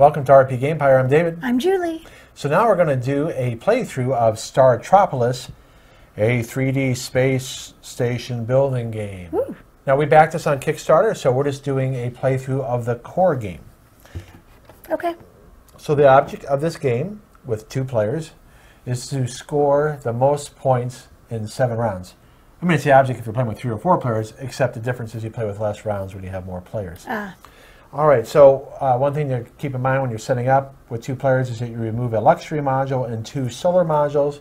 Welcome to RP Gamepire. I'm David. I'm Julie. So now we're going to do a playthrough of Star Startropolis, a 3D space station building game. Now we backed this on Kickstarter, so we're just doing a playthrough of the core game. Okay. So the object of this game, with two players, is to score the most points in seven rounds. I mean, it's the object if you're playing with three or four players, except the difference is you play with less rounds when you have more players. Ah, All right, so uh, one thing to keep in mind when you're setting up with two players is that you remove a luxury module and two solar modules.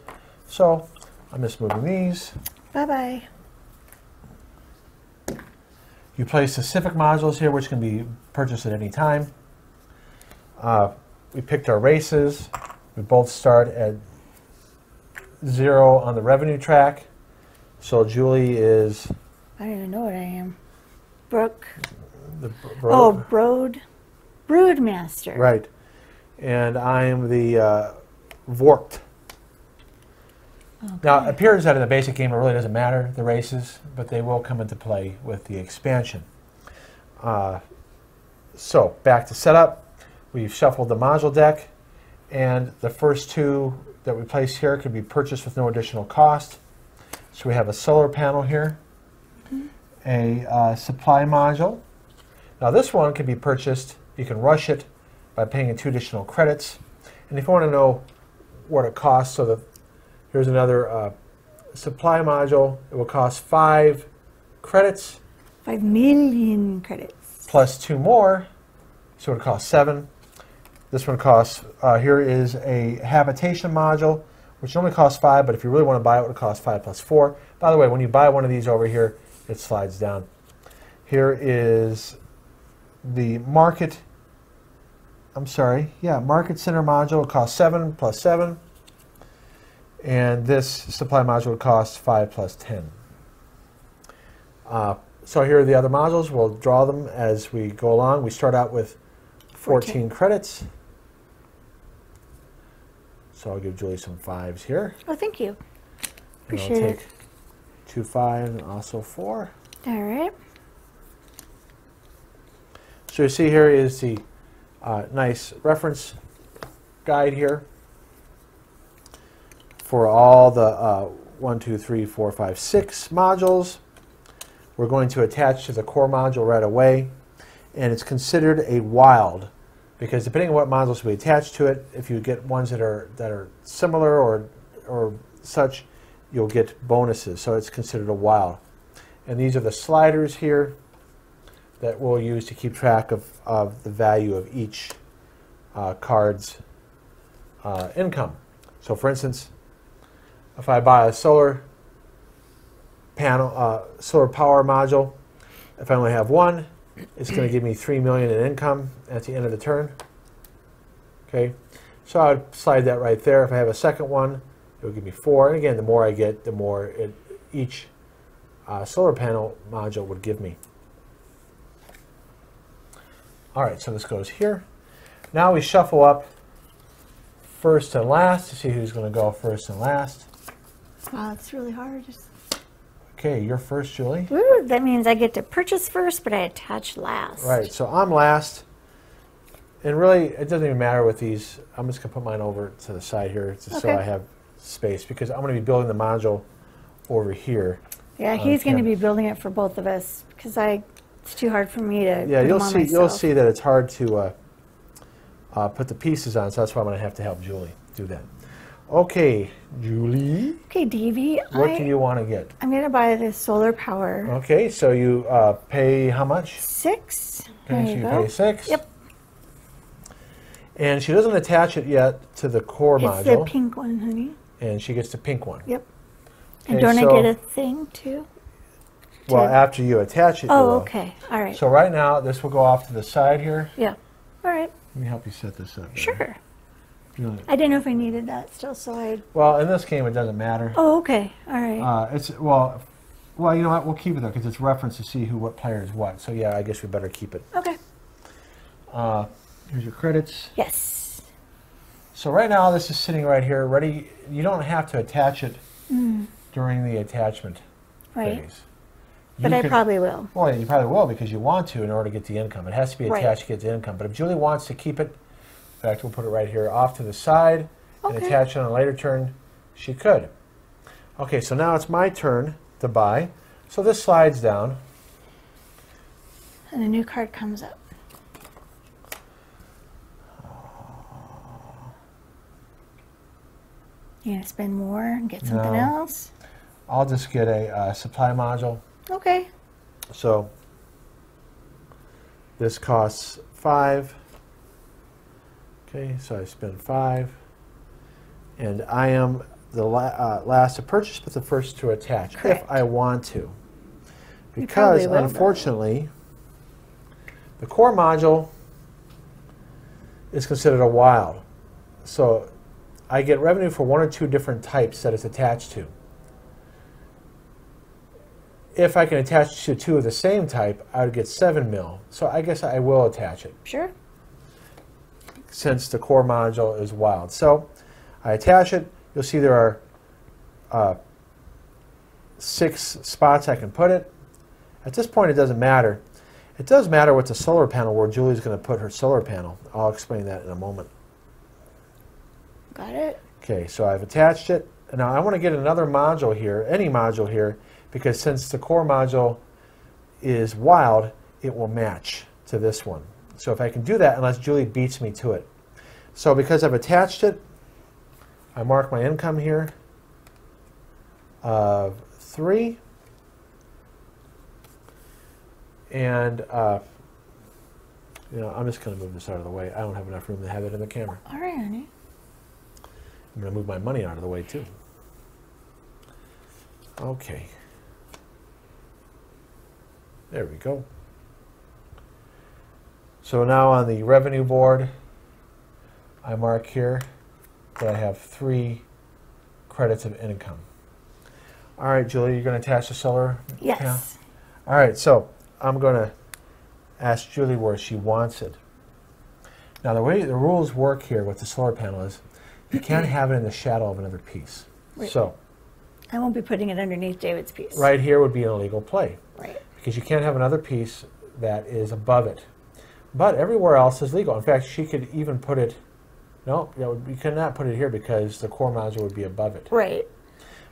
So I'm just moving these. bye bye. You place the Civic modules here, which can be purchased at any time. Uh, we picked our races. We both start at zero on the revenue track. So Julie is I don't even know what I am. Brooke. The Oh, bro- Broad. Broodmaster. right, and I'm the uh, Vorked. Now, it appears that in the basic game it really doesn't matter, the races, but they will come into play with the expansion. Uh, so, back to setup. We've shuffled the module deck, and the first two that we place here can be purchased with no additional cost. So we have a solar panel here, a uh, supply module. Now this one can be purchased, you can rush it by paying two additional credits. And if you want to know what it costs, so the Here's another uh, supply module. It will cost five credits Five million credits. plus two more, so it costs seven. This one costs, uh, here is a habitation module, which only costs five, but if you really want to buy it, it would cost five plus four. By the way, when you buy one of these over here, it slides down. Here is the market, I'm sorry, yeah, market center module will cost seven plus seven. And this supply module would cost 5 plus 10. Uh, so here are the other modules. We'll draw them as we go along. We start out with 14, 14. credits. So I'll give Julie some fives here. Oh, thank you. And Appreciate I'll it. take two fives and also four. All right. So you see here is the uh, nice reference guide here for all the uh, one, two, three, four, five, six modules. We're going to attach to the core module right away, and it's considered a wild because depending on what modules we attach to it, if you get ones that are that are similar or or such, you'll get bonuses. So it's considered a wild. And these are the sliders here that we'll use to keep track of, of the value of each uh, card's uh, income. So for instance, if I buy a solar panel, uh, solar power module, if I only have one, it's going to give me three million in income at the end of the turn. Okay, so I would slide that right there. If I have a second one, it would give me four. And again, the more I get, the more it, each uh, solar panel module would give me. All right, so this goes here. Now we shuffle up first and last to see who's going to go first and last. Wow, it's really hard. Okay, you're first, Julie. Ooh, that means I get to purchase first, but I attach last. Right, so I'm last. And really, it doesn't even matter with these. I'm just going to put mine over to the side here just so I have space because I'm going to be building the module over here. Yeah, he's going to be building it for both of us because I. It's too hard for me to. Yeah, you'll see. You'll see that it's hard to uh, uh, put the pieces on, so that's why I'm going to have to help Julie do that. Okay, Julie, Okay, Davey, what I, do you want to get? I'm going to buy the solar power Okay, so you uh, pay how much? six. There Okay, you go. pay six. Yep. And she doesn't attach it yet to the core It's module, the pink one, honey. and she gets the pink one. Yep. And Okay, don't so- I get a thing too? Well, after you attach it, Oh, okay. All right. So right now, this will go off to the side here. yeah. All right. Let me help you set this up. Sure. I didn't know if I needed that still, so I. Well, in this game, it doesn't matter. Oh, okay. All right. Uh, it's well, well, you know what? We'll keep it there because it's reference to see who what player is what. So yeah, I guess we better keep it. okay. Uh, here's your credits. Yes. So right now, this is sitting right here, ready. You don't have to attach it during the attachment Mm, Right. phase. But I could- probably will. Well, you probably will because you want to in order to get the income. It has to be Right. attached to get the income. But if Julie wants to keep it In fact, we'll put it right here off to the side and attach it on a later turn. She could. Okay, so now it's my turn to buy. So this slides down. And a new card comes up. You gonna spend more and get something No. else? I'll just get a uh, supply module. Okay. So this costs five. Okay, so I spend five. And I am the la- uh, last to purchase, but the first to attach Correct. if I want to. Because probably will, though. unfortunately, the core module is considered a wild. So I get revenue for one or two different types that it's attached to. If I can attach to two of the same type, I would get seven mil. So I guess I will attach it Sure. since the core module is wild. So I attach it. You'll see there are uh, six spots I can put it. At this point, it doesn't matter. It does matter with the solar panel where Julie's going to put her solar panel. I'll explain that in a moment. Got it. Okay, so I've attached it. Now I want to get another module here, any module here, because since the core module is wild, it will match to this one. So if I can do that, unless Julie beats me to it. So because I've attached it, I mark my income here of three. And, uh, you know, I'm just going to move this out of the way. I don't have enough room to have it in the camera. All right, honey. I'm going to move my money out of the way too. Okay. There we go. So now on the revenue board, I mark here that I have three credits of income. All right, Julie, you're going to attach the solar panel? Yes. All right, so I'm going to ask Julie where she wants it. Now, the way the rules work here with the solar panel is you can't have it in the shadow of another piece. So, I won't be putting it underneath David's piece. right here would be an illegal play Right. because you can't have another piece that is above it. But everywhere else is legal. In fact, she could even put it. No, you, know, you cannot put it here because the core module would be above it. Right.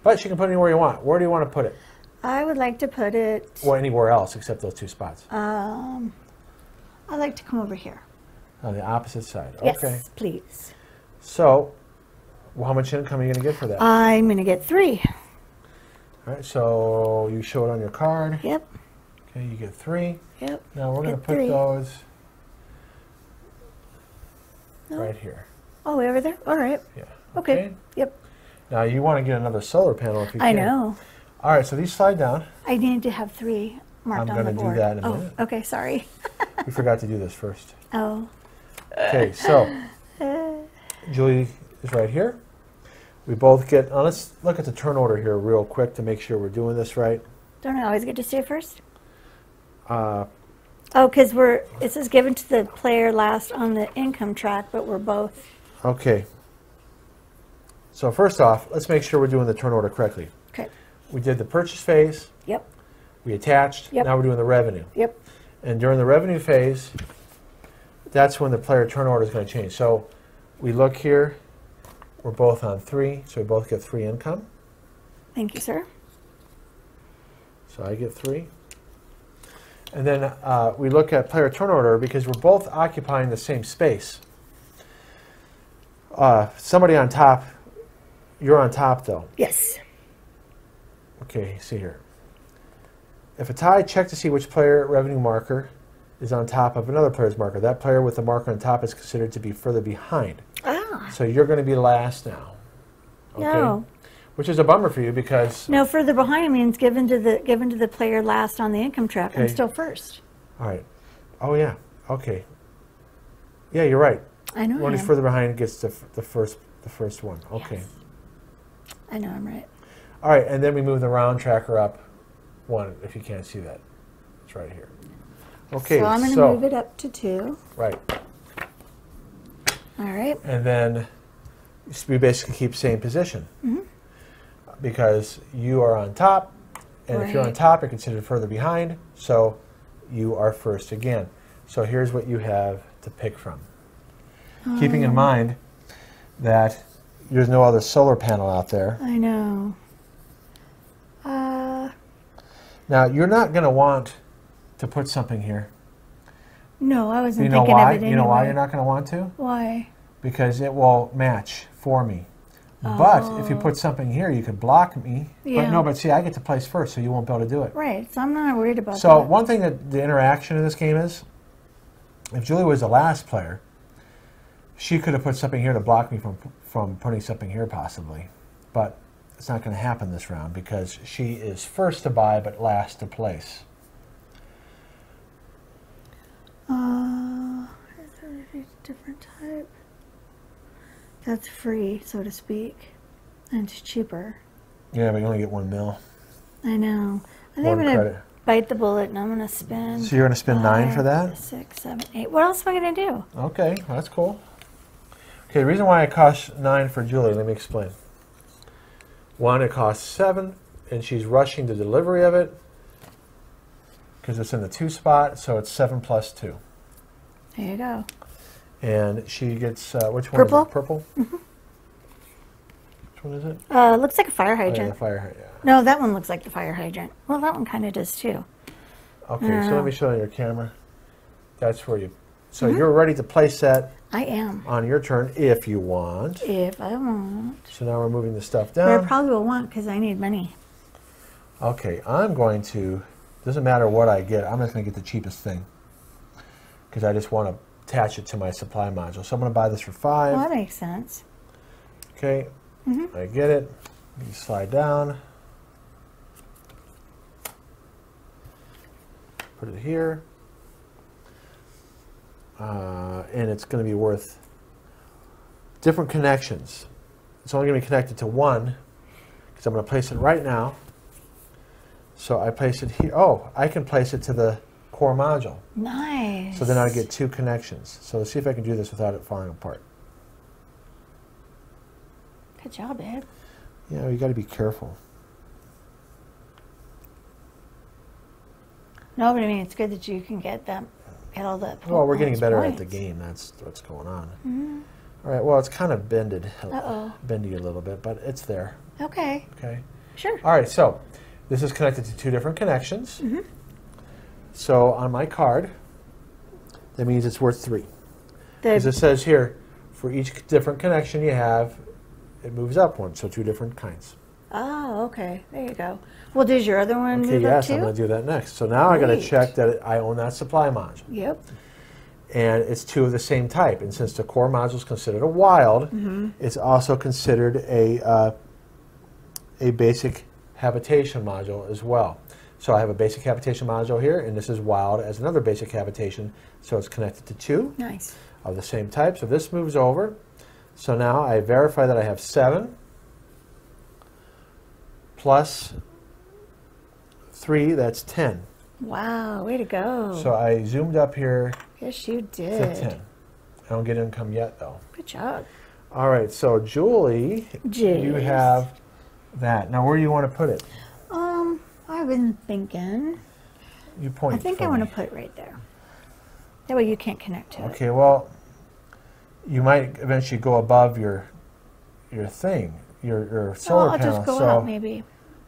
But she can put it anywhere you want. Where do you want to put it? I would like to put it. Or anywhere else except those two spots Um, I'd like to come over here. on the opposite side. Yes, Okay. please. So, well, how much income are you going to get for that? I'm gonna get three. All right, so you show it on your card. Yep. Okay, you get three. Yep. Now we're going to put three. those No. right here. Oh, way over there. All right. Yeah. Okay. Yep. Now you want to get another solar panel if you I can. I know. All right, so these slide down. I need to have three marked I'm on the board. I'm gonna do that in a oh, minute. okay. Sorry. We forgot to do this first. Oh. Okay, so Julie is right here. We both get. Now let's look at the turn order here real quick to make sure we're doing this right. Don't I always get to stay first? Uh, Oh, because we're it says given to the player last on the income track, but we're both. okay. So first off, let's make sure we're doing the turn order correctly. Okay. We did the purchase phase. Yep. We attached. Yep. Now we're doing the revenue. Yep. And during the revenue phase, that's when the player turn order is going to change. So we look here, we're both on three, so we both get three income. Thank you, sir. So I get three. And then uh, we look at player turn order because we're both occupying the same space. Uh, somebody on top, you're on top though. Yes. Okay, see here. If a tie, check to see which player revenue marker is on top of another player's marker. That player with the marker on top is considered to be further behind. Ah. So you're going to be last now. Okay? No. Which is a bummer for you because, No, further behind means given to the given to the player last on the income track. I'm still first. all right. Oh, yeah. Okay. Yeah, you're right. I know. One I who's am. further behind gets the, the first the first one. Okay. Yes. I know I'm right. All right, and then we move the round tracker up one if you can't see that. It's right here. Okay, so I'm going to so move it up to two. right. All right. And then we basically keep same position Mm-hmm. because you are on top, and if you're on top, you're considered further behind, so you are first again. So here's what you have to pick from. keeping in mind that there's no other solar panel out there. I know. Uh, Now, you're not going to want to put something here. No, I wasn't You know thinking why? of it anyway. You know why you're not going to want to? Why? Because it will match for me. But if you oh. put something here, you could block me. But Yeah. no, but see, I get to place first, so you won't be able to do it. Right. So I'm not worried about So that. one thing that the interaction in this game is, if Julie was the last player, she could have put something here to block me from from putting something here possibly, but it's not going to happen this round because she is first to buy but last to place. Uh, is there a different type? That's free, so to speak, and it's cheaper. Yeah, but you only get one mil. I know. I think One I'm gonna credit. bite the bullet and I'm gonna spend. So you're going to spend nine for that? Six, seven, eight. What else am I gonna do? Okay, that's cool. Okay, the reason why it costs nine for Julie, let me explain. One, it costs seven, and she's rushing the delivery of it because it's in the two spot, so it's seven plus two. There you go. And she gets uh, which one? Purple? Is it? Purple. Which one is it? Uh, looks like a fire Oh, yeah, hydrant. fire hydrant. Yeah. No, that one looks like the fire hydrant. Well, that one kind of does too. Okay, so let me show you your camera. That's where you. So Mm-hmm. you're ready to place that I am, on your turn if you want. if I want. So now we're moving the stuff But I probably will want because I need money. Okay, I'm going to, doesn't matter what I get, I'm just going to get the cheapest thing. Because I just want to attach it to my supply module. So I'm going to buy this for five. Well, that makes sense. Okay, I get it. You slide down. Put it here. Uh, and it's going to be worth different connections. It's only going to be connected to one because I'm going to place it right now. So I place it here. Oh, I can place it to the core module. Nice. So then I get two connections. So let's see if I can do this without it falling apart. Good job, babe. Yeah, you got to be careful. No, but I mean, it's good that you can get them, get all that. Well, we're getting better at the game. That's what's going on. Mm-hmm. All right. Well, it's kind of bended, uh, Uh-oh. bendy a little bit, but it's there. Okay, Okay. sure. All right. So this is connected to two different connections. Mm-hmm. So on my card, that means it's worth three. As it says here, for each different connection you have, it moves up one. So two different kinds. oh, okay. There you go. Well, does your other one Okay. move up Yes, too? I'm going to do that next. So now I got to check that I own that supply module. Yep. and it's two of the same type. And since the core module is considered a wild, it's also considered a uh, a basic habitation module as well. So I have a basic habitation module here, and this is wild as another basic habitation. So it's connected to two Nice. of the same type. So this moves over. So now I verify that I have seven plus three. That's ten. Wow, way to go. So I zoomed up here yes, you to did. ten. I don't get income yet though. Good job. All right, so Julie, you have that. Now, where do you want to put it? Um, I've been thinking. You point. I think I want to put it right there. That way you can't connect to it. Okay, well, you might eventually go above your your thing, your your solar well, I'll panel. just go so, out maybe.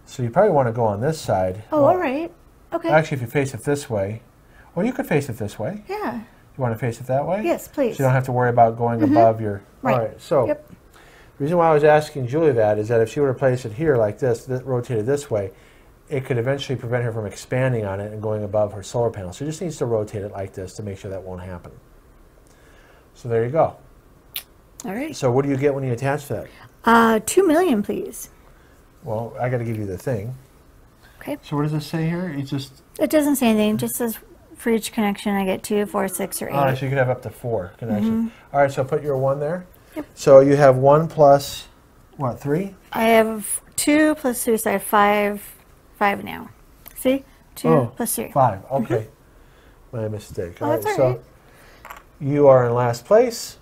so you probably want to go on this side. Oh, Well, all right. Okay. Actually, if you face it this way, well, you could face it this way. yeah. You want to face it that way? Yes, So please. you don't have to worry about going above your. Right. All right. So Yep. The reason why I was asking Julie that is that if she were to place it here like this, that rotated this way, it could eventually prevent her from expanding on it and going above her solar panel. So she just needs to rotate it like this to make sure that won't happen. So there you go. All right. So what do you get when you attach that? Uh, two million, please. Well, I got to give you the thing. Okay. So what does it say here? It just It doesn't say anything. It just says for each connection I get two, four, six, or eight. all right. So you could have up to four connections. All right. So put your one there. Yep. So you have one plus what three? I have two plus three, so I have five, five now. See? Two Oh, plus three. Five. Okay. My mistake. Oh, All that's all so right. you are in last place.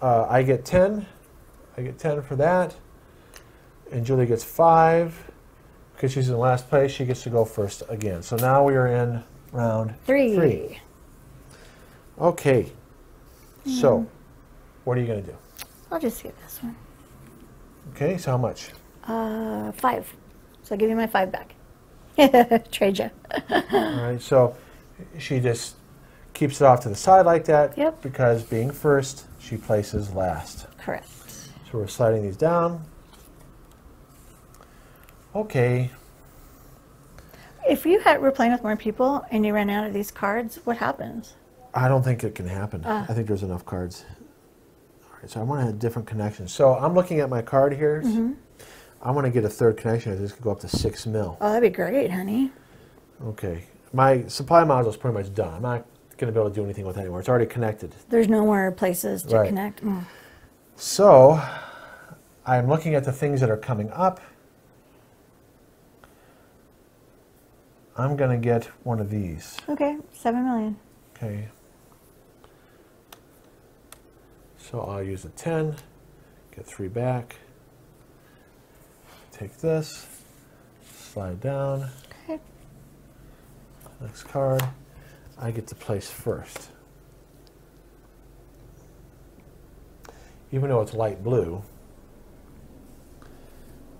Uh, I get 10. I get 10 for that. And Julie gets 5. Because she's in last place, she gets to go first again. So now we are in round Three. three. Okay. So What are you going to do? I'll just get this one. Okay, so how much? Uh, five. So I'll give you my five back. Trade you. All right, so she just keeps it off to the side like that. Yep. Because being first, she places last. Correct. So we're sliding these down. Okay. If you had, were playing with more people and you ran out of these cards, what happens? I don't think it can happen. Ah. I think there's enough cards. Right, so I want to have different connections. So I'm looking at my card here. Mm-hmm. I want to get a third connection. This could go up to six mil. Oh, that'd be great, honey. Okay. My supply module is pretty much done. I'm not going to be able to do anything with it anymore. It's already connected. There's no more places to Right. connect. Mm. So I'm looking at the things that are coming up. I'm going to get one of these. Okay, seven million. Okay. So I'll use a 10, get three back. Take this, slide down, Okay. next card. I get to place first. Even though it's light blue,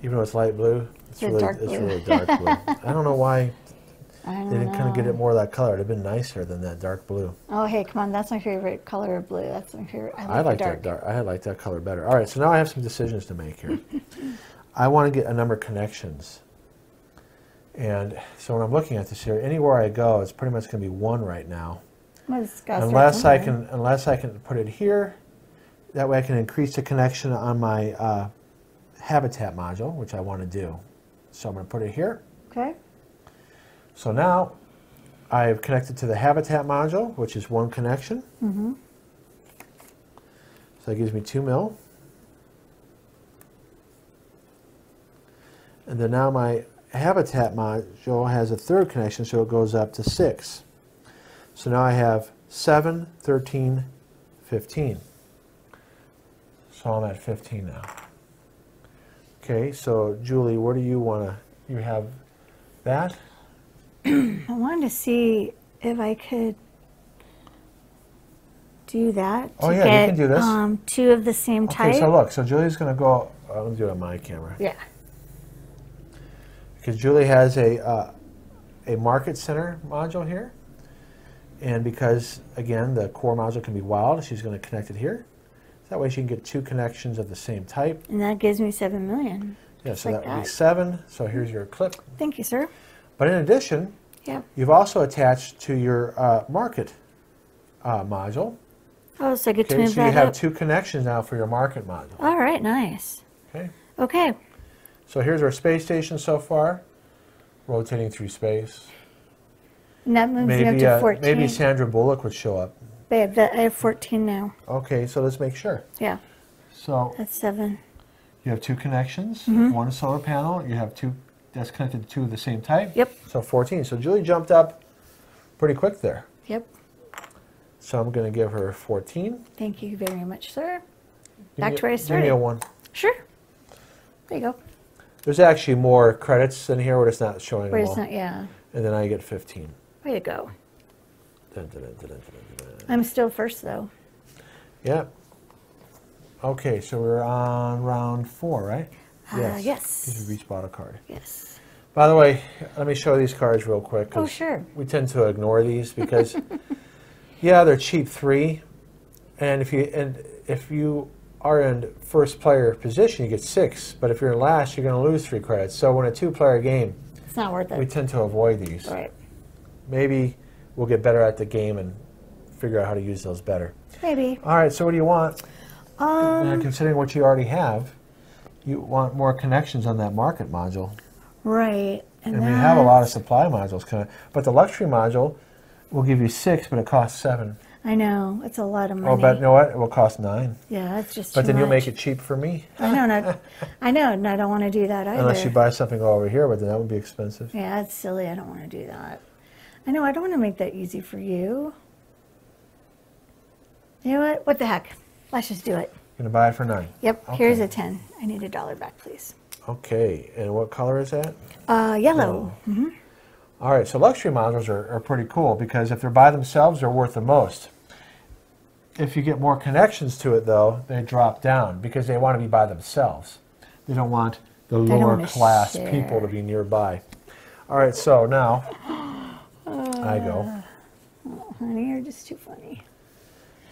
even though it's light blue, it's really, dark it's blue. really dark blue. I don't know why I they didn't kind of get it more of that color. It'd have been nicer than that dark blue. Oh, hey, come on. That's my favorite color of blue. That's my favorite. I like, I like the that dark. I like that color better. All right, so now I have some decisions to make here. I want to get a number of connections, and so when I'm looking at this here, anywhere I go, it's pretty much going to be one right now, Well, it's gotta start unless I can unless I can put it here. That way, I can increase the connection on my uh, habitat module, which I want to do. So I'm going to put it here. Okay. So now I've connected to the habitat module, which is one connection. Mm-hmm. So that gives me two mil. And then now my habitat module has a third connection, so it goes up to six. So now I have 7, 13, 15. So I'm at 15 now. Okay, so Julie, where do you want to, you have that? I wanted to see if I could do that. Oh, to yeah, you get, can do this. Um, two of the same type. Okay, so look, so Julie's going to go, I'm going to do it on my camera. yeah. because Julie has a uh, a market center module here, and because again the core module can be wild, she's going to connect it here. That way she can get two connections of the same type. And that gives me seven million. Yeah, so like that would be seven. So here's your clip. Thank you, sir. But in addition, Yep. you've also attached to your uh, market uh, module. Oh, so I get to Okay, move so you have up. two connections now for your market module. All right, nice. Okay, Okay. so here's our space station so far, rotating through space. And that moves me up Maybe to uh, 14. maybe Sandra Bullock would show up. Babe, that, I have 14 now. Okay, so let's make sure. Yeah, So that's seven. you have two connections, Mm-hmm. one solar panel, you have two that's connected to two of the same type. Yep. So 14. So Julie jumped up pretty quick there. Yep. So I'm going to give her 14. Thank you very much, sir. Give Back to where I Give me a one. Sure. There you go. There's actually more credits in here where it's not showing Where it's not, yeah. And then I get 15. Way to go. Dun, dun, dun, dun, dun, dun, dun. I'm still first, though. Yeah. Okay, so we're on round four, right? Uh, yes. We each bought a card. Yes. By the way, let me show these cards real quick. Oh, sure. We tend to ignore these because, yeah, they're cheap three, and if you and if you are in first player position, you get six. But if you're in last, you're going to lose three credits. So when a two-player game, It's not worth it. we tend to avoid these. Right. Maybe we'll get better at the game and figure out how to use those better. Maybe. All right. So what do you want? Um, considering what you already have, you want more connections on that market module. right. And, And we have a lot of supply modules kind of, but the luxury module will give you six, but it costs seven. I know. It's a lot of money. Oh, but you know what? It will cost nine. Yeah, that's just But then you'll make it cheap for me, I know. Not, I know. And I don't want to do that either. unless you buy something over here, but then that would be expensive. Yeah, that's silly. I don't want to do that. I know. I don't want to make that easy for you. You know what? What the heck? Let's just do it. Gonna buy it for nine. Yep. Here's a 10. I need a dollar back, please. Okay, and what color is that? Uh, yellow. All right, so luxury models are, are pretty cool because if they're by themselves, they're worth the most. If you get more connections to it, though, they drop down because they want to be by themselves. They don't want the don't lower class share. people to be nearby. All right, so now I go. Honey, you're just too funny.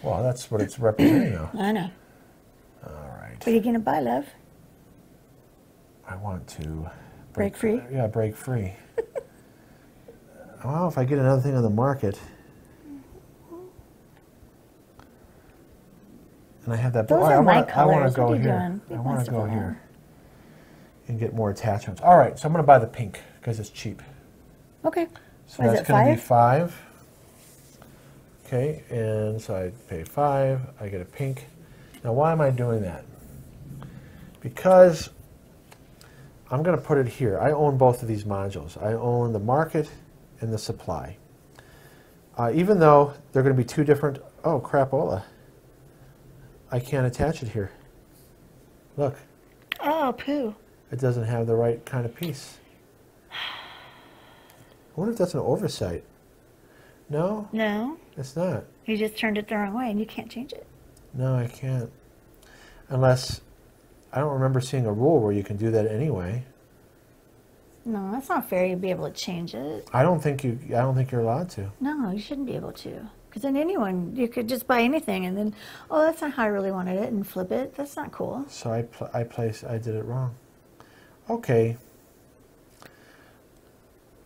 Well, that's what it's representing now. I know. What are you gonna buy, love? I want to Break free? Yeah, break free. well, if I get another thing on the market, and I have that. Those are I wanna, I want to go What are you here. I want to go here and get more attachments. All right, so I'm going to buy the pink because it's cheap. Okay. So What that's going to be five. Okay, and so I pay five. I get a pink. Now, why am I doing that? Because I'm going to put it here. I own both of these modules. I own the market and the supply. Uh, even though they're going to be two different. Oh, crapola. I can't attach it here. Look, Oh, poo. it doesn't have the right kind of piece. I wonder if that's an oversight. No, No, it's not. you just turned it the wrong way, and you can't change it. No, I can't. Unless I don't remember seeing a rule where you can do that anyway. No, that's not fair. You'd be able to change it. I don't think you. I don't think you're allowed to. No, you shouldn't be able to. Because then anyone, you could just buy anything, and then, oh, that's not how I really wanted it, and flip it. That's not cool. So I pl- I place, I did it wrong. Okay.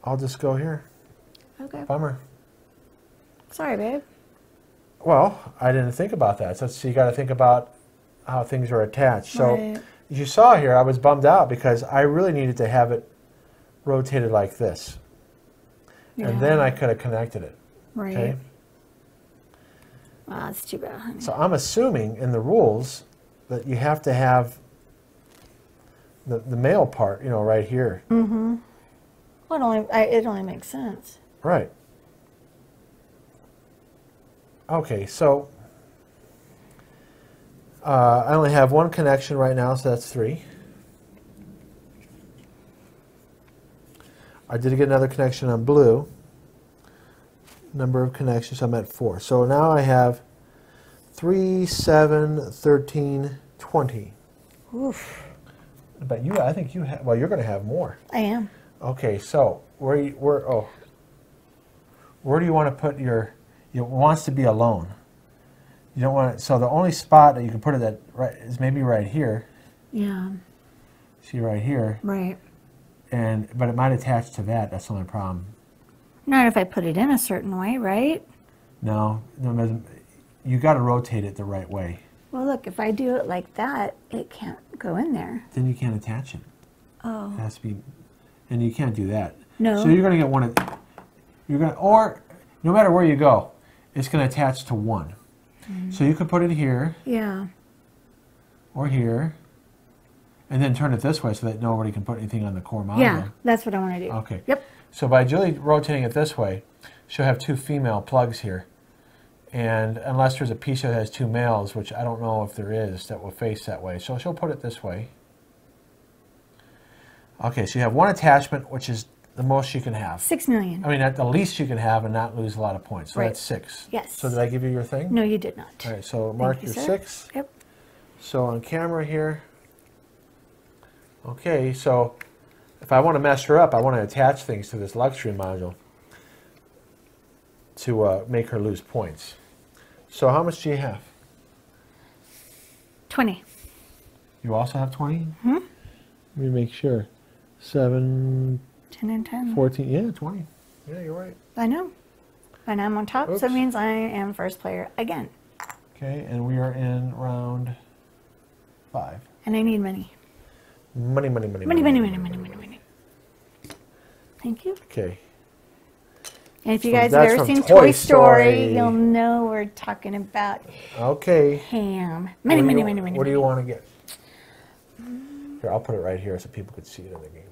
I'll just go here. Okay. Bummer. Sorry, babe. Well, I didn't think about that. So, so you got to think about how things are attached. So Right. as you saw here, I was bummed out because I really needed to have it rotated like this, and then I could have connected it. Right. Okay. Wow, that's too bad. So I'm assuming in the rules that you have to have the, the male part, you know, right here. Mm-hmm. Well, it only, I, it only makes sense. Right. Okay, so uh, I only have one connection right now, so that's three. I did get another connection on blue. Number of connections, I'm at four. So now I have three, seven, 13, 20. Oof. But you, I think you have, well, you're going to have more. I am. Okay, so where you, where oh where do you want to put your it wants to be alone. You don't want it, so the only spot that you can put it at right is maybe right here. Yeah. See right here, Right. and but it might attach to that. That's the only problem. Not if I put it in a certain way, right? No, no, you got to rotate it the right way. Well, look, if I do it like that, it can't go in there. Then you can't attach it. Oh. It has to be, and you can't do that. No. So you're going to get one of, you're going to, or no matter where you go, it's going to attach to one. So you could put it here Yeah. or here, and then turn it this way so that nobody can put anything on the core module. Yeah, that's what I want to do. Okay. Yep. So by Julie rotating it this way, she'll have two female plugs here. And unless there's a piece that has two males, which I don't know if there is, that will face that way. So she'll put it this way. Okay, so you have one attachment, which is the most you can have. Six million. I mean, at the least you can have and not lose a lot of points. So Right. that's six. Yes. So did I give you your thing? No, you did not. All right, so mark you, your sir. six. Yep. So on camera here. Okay, so if I want to mess her up, I want to attach things to this luxury module to uh, make her lose points. So how much do you have? 20. You also have 20? Hmm? Let me make sure. 7, 10 and 10. 14, yeah, 20. Yeah, you're right. I know. And I'm on top, so it means I am first player again. Okay, and we are in round 5. And I need money. Money, money, money, Money, money, money, money, money, money. money. Thank you. Okay. And if you So guys have ever seen Toy Toy Story, Story. you'll know we're talking about Okay. ham. What Money, do money, you- money, money. What do you want to get? Here, I'll put it right here so people could see it in the game.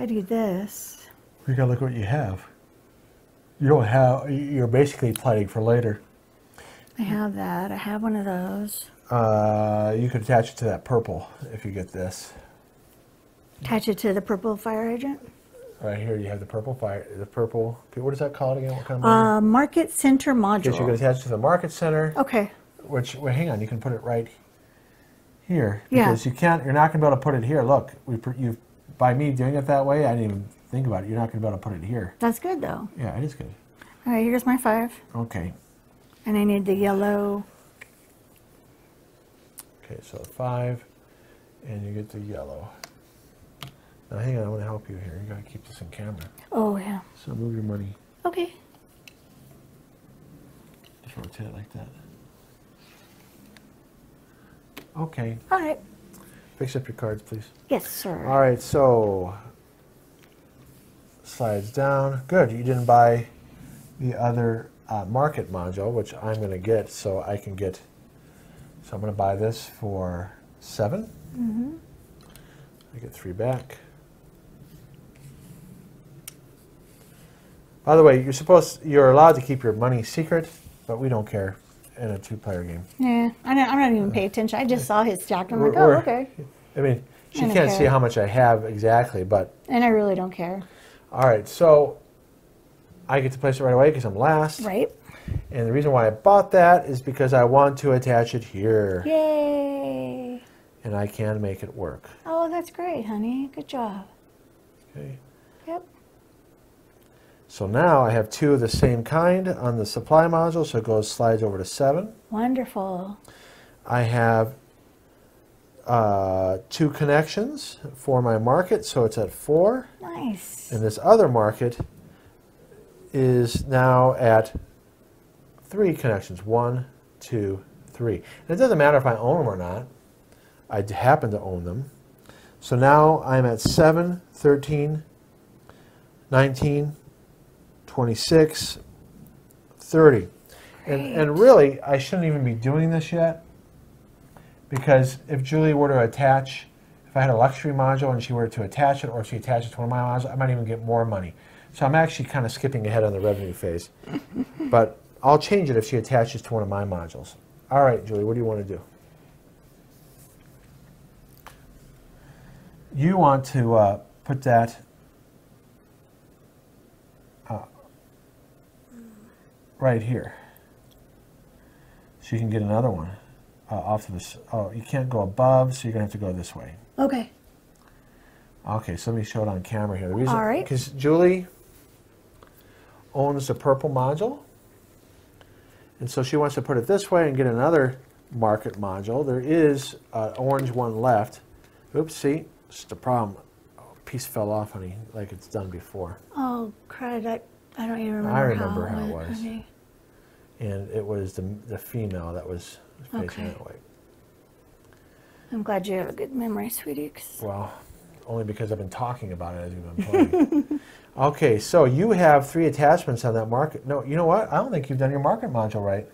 I do this, You gotta look what you have. You don't have. You're basically planning for later. I have that. I have one of those. Uh, you could attach it to that purple if you get this. Attach it to the purple fire hydrant. Right here, you have the purple fire, the purple. What is that called again? What kind of? Uh, market center module. Yes, you can attach it to the market center. Okay. Which, well, hang on, you can put it right here Yeah. because you can't. You're not going to be able to put it here. Look, we pr- you by me doing it that way, I didn't even think about it. You're not going to be able to put it here. That's good though. Yeah, it is good. All right, here's my five. Okay. And I need the yellow. Okay, so five, and you get the yellow. Now, hang on, I want to help you here. You got to keep this in camera. Oh, yeah. So move your money. Okay. Just rotate it like that. Okay. All right. Fix up your cards, please. Yes, sir. All right, so slides down. Good. You didn't buy the other uh, market module, which I'm going to get, so I can get. So I'm going to buy this for 7 Mm-hmm. I get three back. By the way, you're supposed you're allowed to keep your money secret, but we don't care in a two-player game. Yeah, I don't, I'm not even paying attention. I just saw his stack. I'm like, oh, okay. I mean, she I don't can't see how much I have exactly, but And I really don't care. all right. So I get to place it right away because I'm last. Right? And the reason why I bought that is because I want to attach it here, Yay. and I can make it work. Oh, that's great, honey. Good job. Okay. Yep. So now I have two of the same kind on the supply module, so it goes slides over to seven. Wonderful. I have uh, two connections for my market, so it's at four. Nice. And this other market is now at three connections. One, two, three. And it doesn't matter if I own them or not. I happen to own them. So now I'm at 7, 13, 19, 26, 30. And, and really, I shouldn't even be doing this yet because if Julie were to attach, if I had a luxury module and she were to attach it, or if she attached it to one of my modules, I might even get more money. So I'm actually kind of skipping ahead on the revenue phase. but I'll change it if she attaches to one of my modules. All right, Julie, what do you want to do? You want to uh, put that right here. So you can get another one uh, off of this. Oh, you can't go above, so you're going to have to go this way. Okay. Okay, so let me show it on camera here. The reason, All right. Because Julie owns the purple module, and so she wants to put it this way and get another market module. There is an orange one left. Oops, see, it's the problem. Oh, piece fell off, honey, like it's done before, Oh, crud. I, I don't even remember, remember how, how it was. honey. and it was the the female that was facing Okay. that way. I'm glad you have a good memory, sweetie. Well, only because I've been talking about it as we've been playing. okay, so you have three attachments on that market. No, you know what? I don't think you've done your market module right.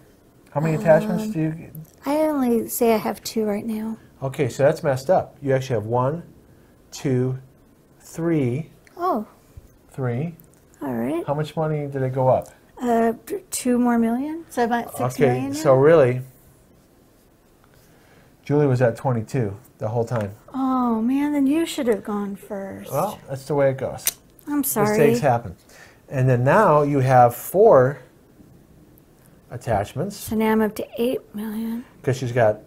How many attachments Um, do you? I only say I have two right now. Okay, so that's messed up. You actually have one, two, three, Oh, three. All right. How much money did it go up? Uh, two more million? So about six okay, million so really, Julie was at 22 the whole time. Oh, man, then you should have gone first. Well, that's the way it goes. I'm sorry. Mistakes happen. And then now you have four attachments So now I'm up to eight million. because she's got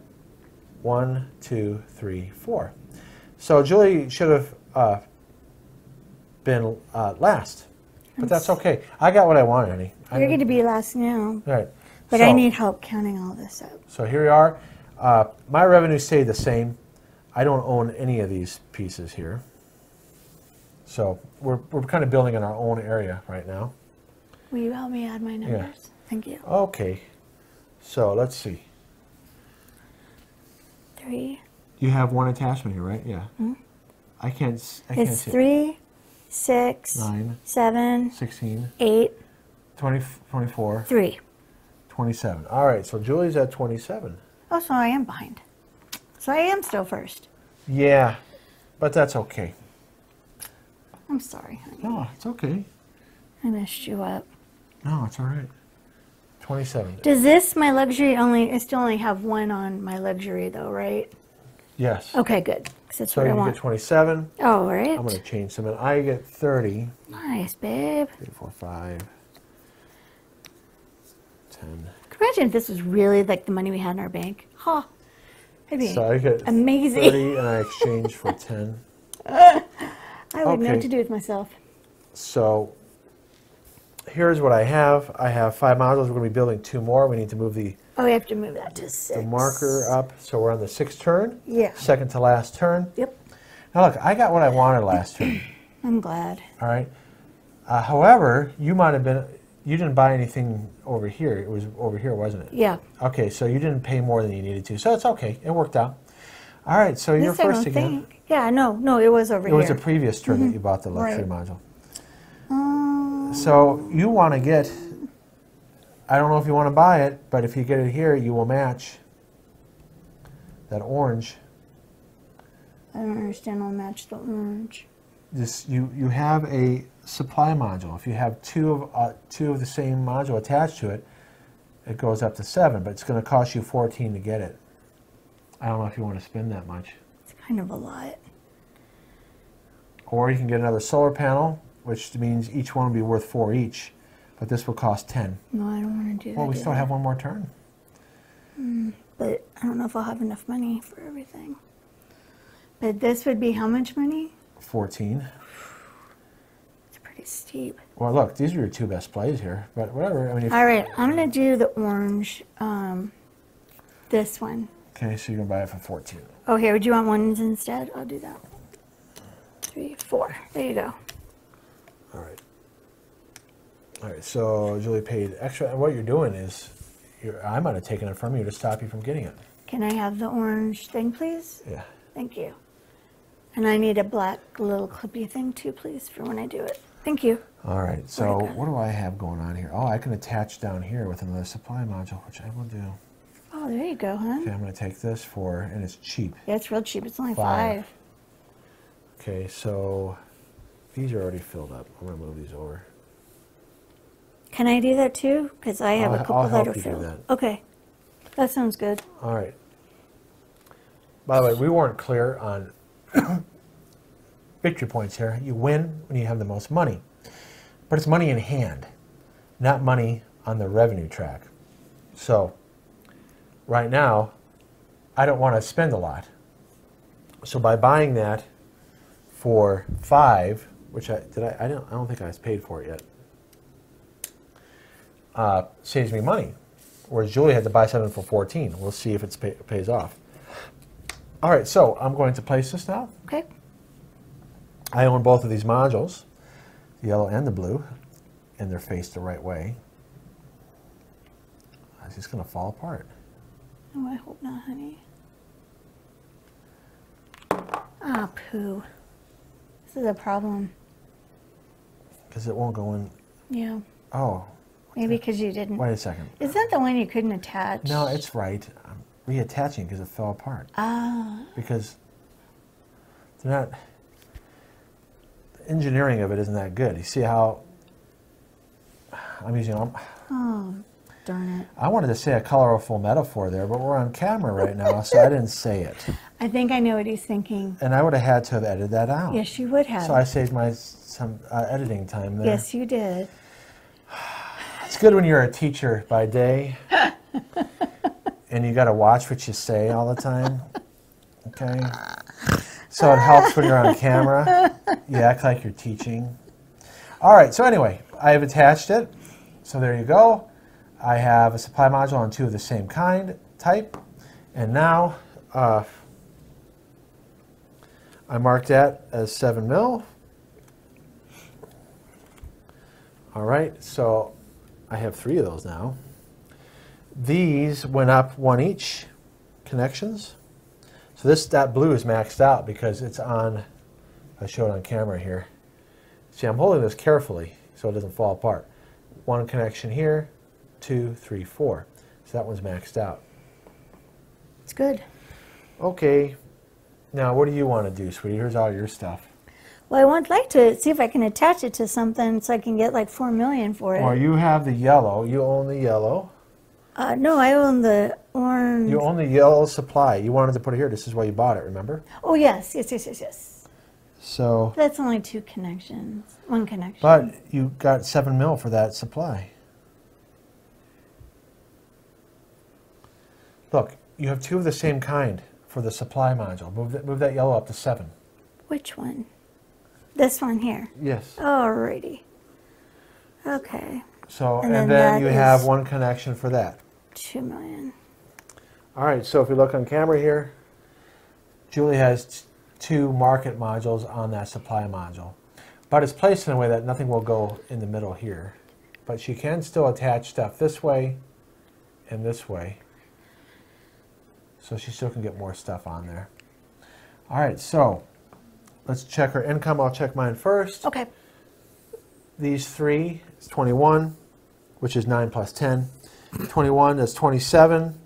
one, two, three, four. So Julie should have uh, been uh, last, but that's okay. I got what I wanted, honey. I- You're going to be last now, All right. but I need help counting all this up. So here we are. Uh, my revenue stay the same. I don't own any of these pieces here. So we're, we're kind of building in our own area right now. Will you help me add my numbers? Yeah. Thank you. Okay. So let's see. Three. You have one attachment here, right? Yeah. Hmm. I can't. s- I can't? It's three, six, Nine, seven, 16, eight, 20, 24, three. 27. All right. So Julie's at 27. Oh, so I am behind. So I am still first. Yeah, but that's okay. I'm sorry, honey. No, it's okay. I messed you up. No, it's all right. 27. Does this, my luxury, only, I still only have one on my luxury though, right? Yes. Okay, good. 'cause that's So what I you get 27. Oh, all right. I'm going to change some. And I get 30. Nice, babe. 3, 4, 5, 10. Can you imagine if this was really like the money we had in our bank? Huh. Be So I get amazing. 30 and I exchange for 10. I wouldn't know okay. what to do with myself. So here's what I have. I have five modules. We're going to be building two more. We need to move the, Oh, we have to move that to six. the marker up. So we're on the sixth turn. Yeah. Second to last turn. Yep. Now look, I got what I wanted last turn. I'm glad. All right. Uh, however, you might have been, you didn't buy anything over here. It was over here, wasn't it? Yeah. Okay, so you didn't pay more than you needed to. So it's okay. It worked out. All right, so you're first don't again. think. Yeah, no, no, it was over It here. It was the previous turn that you bought the luxury Right. module. Um, So you want to get, I don't know if you want to buy it, but if you get it here, you will match that orange. I don't understand. I'll match the orange. This you you have a supply module. If you have two of uh, two of the same module attached to it, it goes up to seven, but it's going to cost you 14 to get it. I don't know if you want to spend that much. It's kind of a lot. Or you can get another solar panel, which means each one will be worth four each, but this will cost 10. No, I don't want to do Well, that. Well, we still have one more turn. But I don't know if I'll have enough money for everything. But this would be how much money? 14. It's pretty steep. Well, look, these are your two best plays here, but whatever. I mean, if, All right, I'm gonna do the orange. Um, this one. okay, so you're gonna buy it for 14. Oh, here. Would you want ones instead? I'll do that. Three, four. There you go. All right. All right. So Julie paid extra. And what you're doing is, you're, I might have taken it from you to stop you from getting it. Can I have the orange thing, please? Yeah. Thank you. And I need a black little clippy thing too, please, for when I do it. Thank you. All right. So what do I have going on here? Oh, I can attach down here with another supply module, which I will do. Oh, there you go, huh? Okay, I'm going to take this for, and it's cheap. Yeah, it's real cheap. It's only Five. five. Okay, so these are already filled up. I'm going to move these over. Can I do that too? Because I have I'll- a couple I'll that help you do filled. that. Okay, that sounds good. All right. By the way, we weren't clear on victory points here. You win when you have the most money, but it's money in hand, not money on the revenue track. So, right now, I don't want to spend a lot. So by buying that for five, which I did, I, I don't, I don't think I was paid for it yet. Uh, saves me money. Whereas Julie had to buy something for 14. We'll see if it pay, pays off. All right, so I'm going to place this now. Okay. I own both of these modules, the yellow and the blue, and they're faced the right way. It's just going to fall apart. Oh, I hope not, honey. Ah, poo. This is a problem. Because it won't go in. Yeah. Oh, Maybe because you didn't. wait a second. Is that the one you couldn't attach? No, it's right. I'm reattaching because it fell apart. Ah. Because they're not. The engineering of it isn't that good. You see how I'm using. Oh, darn it. I wanted to say a colorful metaphor there, but we're on camera right now, so I didn't say it. I think I know what he's thinking. And I would have had to have edited that out. Yes, you would have. So I saved my some uh, editing time there. yes, you did. It's good when you're a teacher by day, and you got to watch what you say all the time. Okay. So it helps when you're on camera. You act like you're teaching. All right. So anyway, I have attached it. So there you go. I have a supply module on two of the same kind type, and now uh, I marked that as seven mil. All right, so I have three of those now. These went up one each connections. So this that blue is maxed out because it's on. I show it on camera here. See, I'm holding this carefully so it doesn't fall apart. One connection here, two, three, four. So that one's maxed out. It's good. Okay. Now, what do you want to do, sweetie? Here's all your stuff. Well, I would like to see if I can attach it to something so I can get like four million for it. Well, you have the yellow. You own the yellow. Uh, no, I own the orange. You own the yellow supply. You wanted to put it here. This is why you bought it, remember? oh, yes, yes, yes, yes, yes. So, That's only two connections. One connection. but you got seven mil for that supply. Look, you have two of the same kind for the supply module. Move that, move that yellow up to seven. Which one? This one here. Yes. Alrighty. Okay. So, And and, then then you have one connection for that. Two million. All right, so if we look on camera here, Julie has two market modules on that supply module. But it's placed in a way that nothing will go in the middle here. But she can still attach stuff this way and this way. So she still can get more stuff on there. All right, so let's check her income. I'll check mine first. Okay. These three is 21, which is 9 plus 10. 21 is 27,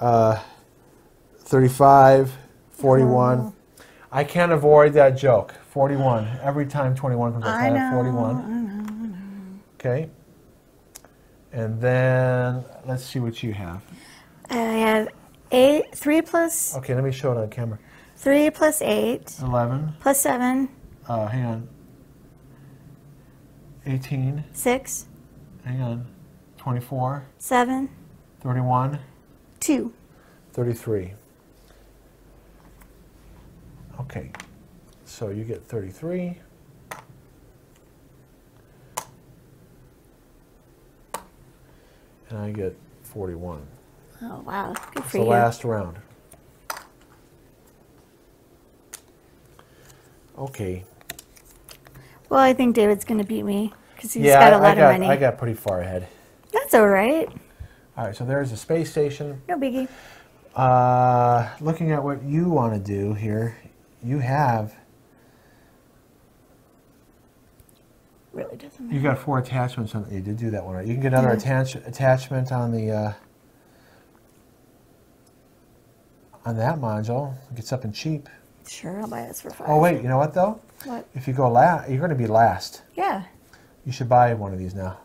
uh, 35, 41. Oh. I can't avoid that joke. 41. Every time 21 comes up, I, I have 41. I know. I know. Okay. And then let's see what you have. I have eight, three plus Okay, let me show it on camera. Three plus eight 11. plus seven, Uh, hang on. 18. six, Hang on. 24. seven, 31. two. 33. Okay, so you get 33. And I get 41. Oh wow, good It's for the you. last round. Okay. Well, I think David's going to beat me because he's yeah, got a lot I got, of money. I got pretty far ahead. That's all right. All right, so there's a space station. No biggie. Uh, looking at what you want to do here, you have Really doesn't You matter. got four attachments on. You did do that one right. You can get another Yeah. attach, attachment on the uh, on that module. It gets something cheap. Sure, I'll buy this for five. Oh wait, you know what though? What? If you go last, you're going to be last. Yeah. You should buy one of these now.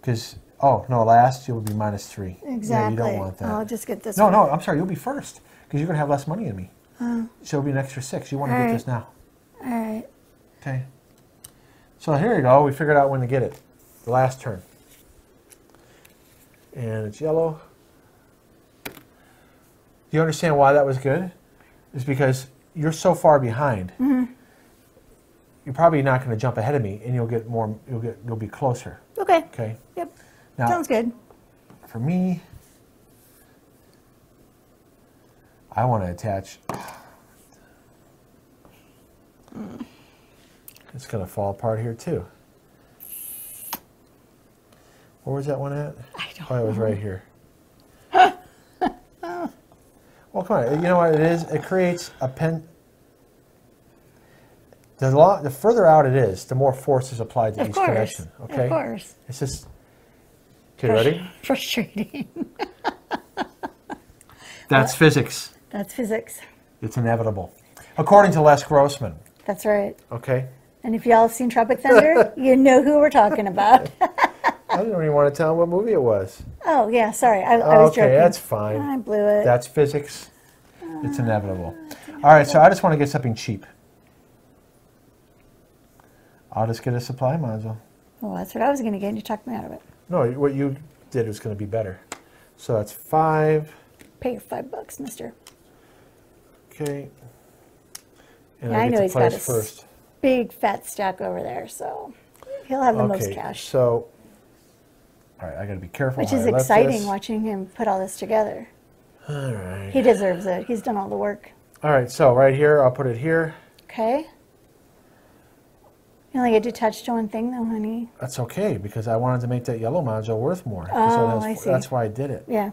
Because oh no, last you'll be minus three. Exactly. Yeah, you don't want that. I'll just get this no, one. no, I'm sorry. You'll be first because you're going to have less money than me. Oh, So it'll be an extra six. You want to All get right. this now. all right. Okay. So here you go. We figured out when to get it. The last turn. And it's yellow. Do you understand why that was good? It's because you're so far behind. Mhm. You're probably not going to jump ahead of me, and you'll get more. You'll get. You'll be closer. Okay. Okay. Yep. Now, Sounds good. for me, I want to attach. It's going to fall apart here too. Where was that one at? I don't Oh, it was know. right here. Well, come on. You know what it is? It creates a pen. The, lo- the further out it is, the more force is applied to Of each course. connection. Okay. Of course. It's just. Okay, ready? Frustrating. That's physics. That's physics. It's inevitable. According to Les Grossman. That's right. Okay. And if y'all have seen Tropic Thunder, you know who we're talking about. I didn't even want to tell him what movie it was. Oh yeah, sorry, I, I was okay, joking. that's fine. I blew it. That's physics. It's inevitable. All right, so I just want to get something cheap. I'll just get a supply module. well, that's what I was going to get. and You talked me out of it. No, what you did was going to be better. So that's five. Pay your five bucks, Mister. Okay. And Yeah, I I know to he's got a first. Big fat stack over there, so he'll have the most Okay, cash. so. All right, I got to be careful. Which is exciting watching him put all this together. All right. He deserves it. He's done all the work. All right, so right here, I'll put it here. Okay. You only get to touch to one thing, though, honey. That's okay because I wanted to make that yellow module worth more. Oh, that's, I see. That's why I did it. Yeah.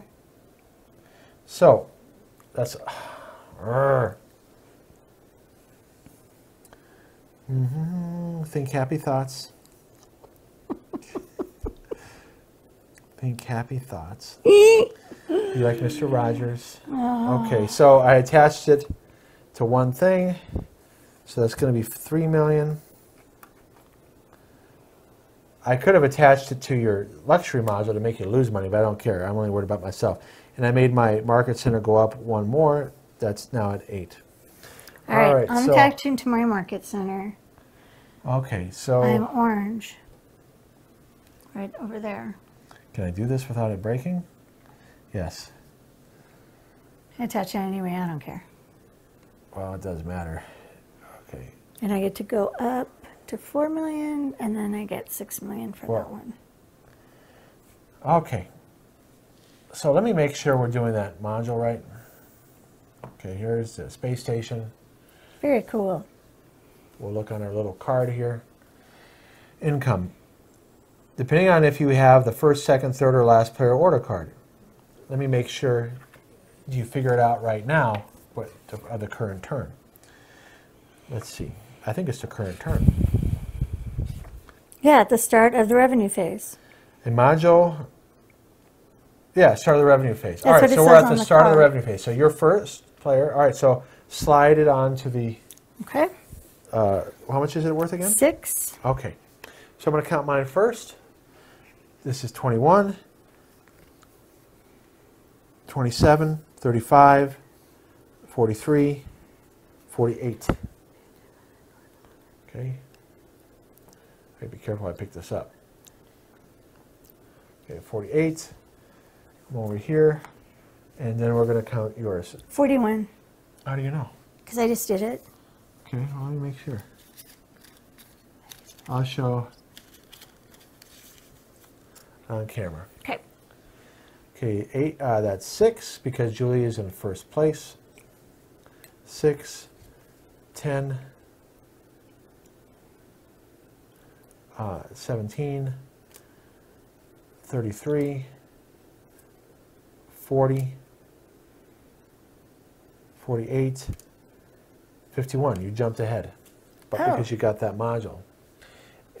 So, that's. Urgh. hmm Think happy thoughts. Think happy thoughts. you like Mr. Rogers? Okay, so I attached it to one thing. So that's going to be three million. I could have attached it to your luxury module to make you lose money, but I don't care. I'm only worried about myself. And I made my market center go up one more. That's now at eight. All right, All right, I'm so- attaching to my market center. Okay, so I'm orange. Right over there. Can I do this without it breaking? Yes. Attach it anyway, I don't care. Well, it does matter. Okay. And I get to go up to 4 million, and then I get 6 million for Well- that one. Okay. So let me make sure we're doing that module right. Okay, here's the space station. Very cool. We'll look on our little card here. Income. Depending on if you have the first, second, third, or last player order card. Let me make sure you figure it out right now what the, the current turn. Let's see. I think it's the current turn. Yeah, at the start of the revenue phase. Module. Yeah, start of the revenue phase. All That's right, what it so we're at the the start of the revenue phase. So you're first player. All right, so slide it on to the. Okay? Uh, how much is it worth again? 6. Okay, so I'm going to count mine first. This is 21, 27, 35, 43, 48. Okay. Okay, be careful I pick this up. Okay, 48. Come over here, and then we're going to count yours. 41. How do you know? Because I just did it. Okay, well, let me make sure. I'll show on camera. Okay. Okay, eight. Uh, that's six because Julie is in first place. Six, ten, uh, 17, 33, 40, 48, 51. You jumped ahead, but Oh. because you got that module,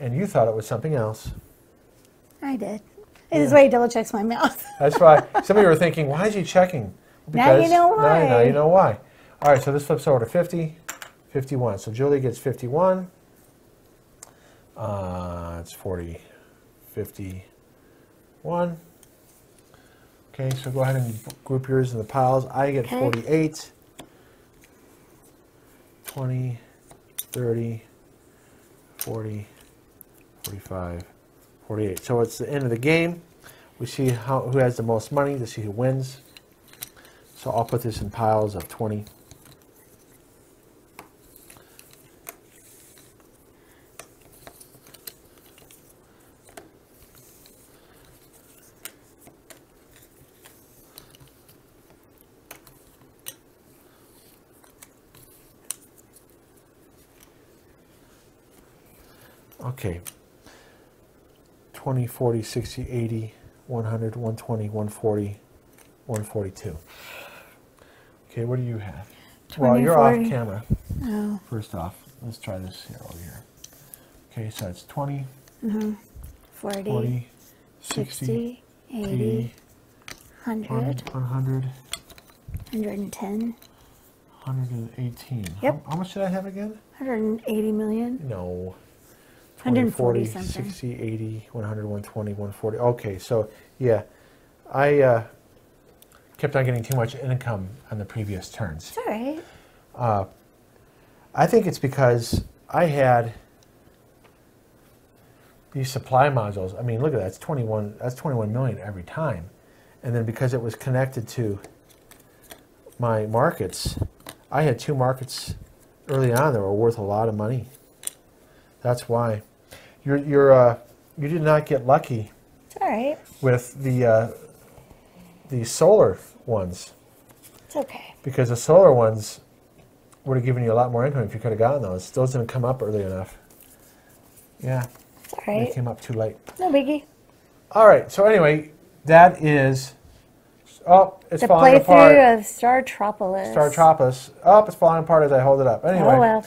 and you thought it was something else. I did. This is why he double checks my mouth. That's why some of you were thinking, why is he checking? Now you know Now, now why. you know why. All right, so this flips over to 50, 51. So Julie gets 51. Uh, it's 40, 51. Okay, so go ahead and group yours in the piles. I get Okay. 48, 20, 30, 40, 45, 48. So it's the end of the game. We see how, who has the most money to see who wins. So I'll put this in piles of 20. Okay. 20, 40, 60, 80, 100, 120, 140, 142. Okay, what do you have? well, you're 40. off camera. Oh, First off, let's try this here over here. Okay, so it's 20, mm -hmm. 40, 40, 60, 60, 80, 80, 100, 100, 110, 118. Yep. How, how much did I have again? 180 million. No. 20, 140 something. 60, 80, 100, 120, 140. Okay, so yeah, I uh, kept on getting too much income on the previous turns. It's all right. Uh, I think it's because I had these supply modules. I mean, look at that. That's 21. That's 21 million every time, and then because it was connected to my markets, I had two markets early on that were worth a lot of money. That's why you're you're uh, you did not get lucky It's all right. with the uh, the solar ones It's okay. because the solar ones would have given you a lot more income if you could have gotten those. Those didn't come up early enough. Yeah, It's all they came up too late. No biggie. All right. So anyway, that is. Oh, it's The falling apart. The playthrough of Startropolis. Star Tropos. Oh, it's falling apart as I hold it up. Anyway, Oh well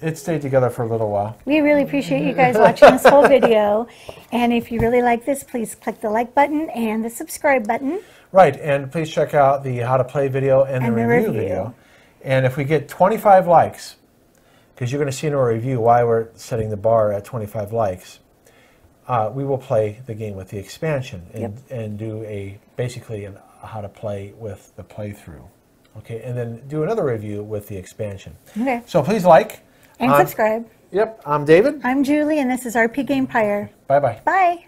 it stayed together for a little while. We really appreciate you guys watching this whole video. And if you really like this, please click the like button and the subscribe button. Right, and please check out the how to play video and, and the, the review, video. And if we get 25 likes, because you're going to see in our review why we're setting the bar at 25 likes, uh, we will play the game with the expansion and, yep. and do a basically an, how to play with the playthrough. Okay, and then do another review with the expansion. Okay. So please like, and I'm, subscribe. Yep. I'm David. I'm Julie, and this is RPGamepire. Bye-bye. Bye.